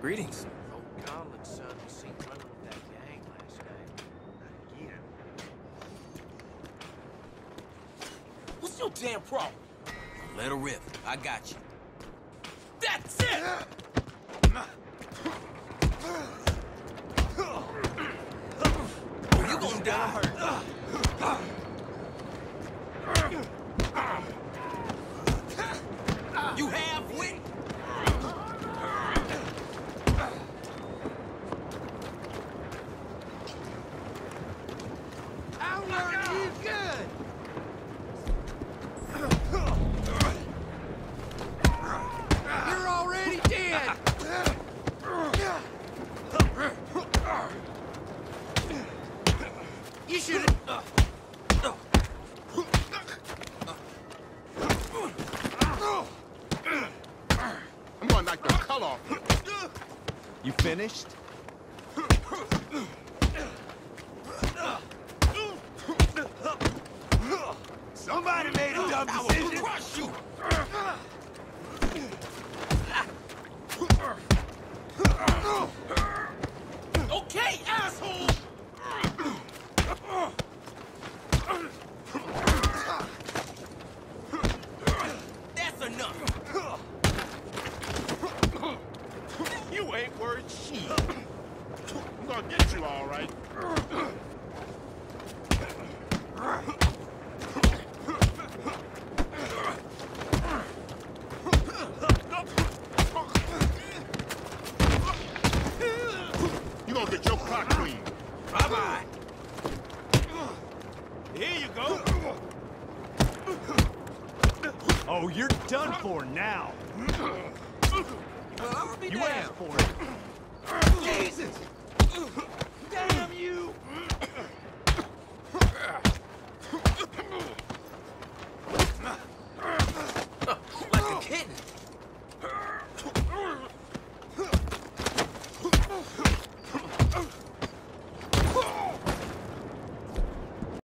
Greetings. Oh, Old Conlon's son was seen running with that gang last night. Again. What's your damn problem? Let her rip. I got you. That's it! You gonna die. You should have... I'm gonna knock the color off you. You finished? Somebody made a dumb I will decision. crush you. You ain't worth shit. I'm gonna get you all right. You gonna get your clock clean. Bye-bye. Here you go. Oh, you're done for now. You damned. asked for it. Jesus!